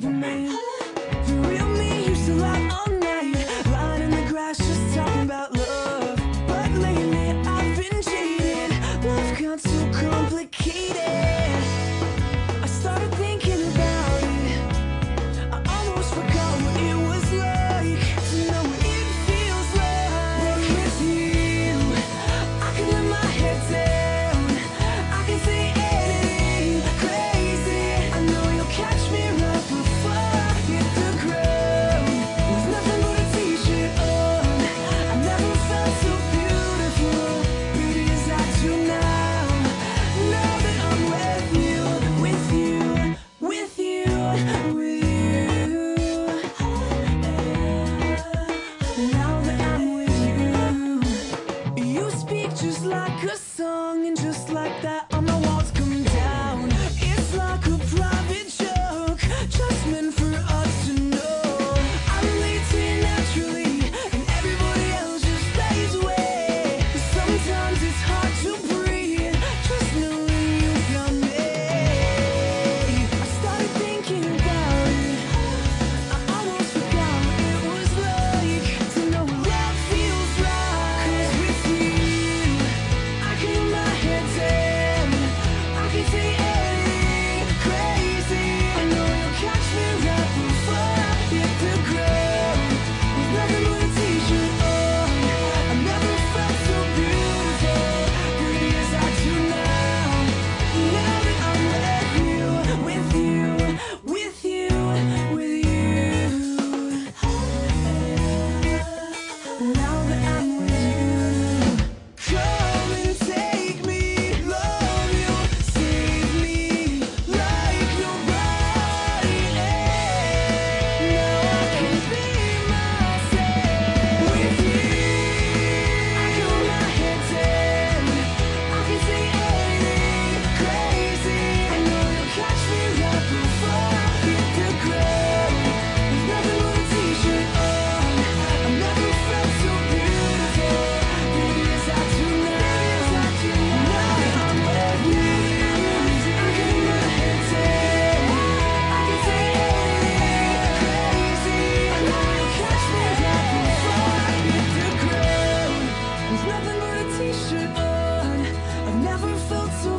The real me used to lie all night, lying in the grass, just talking about love. But lately I've been jaded. Love got so complicated. Never felt so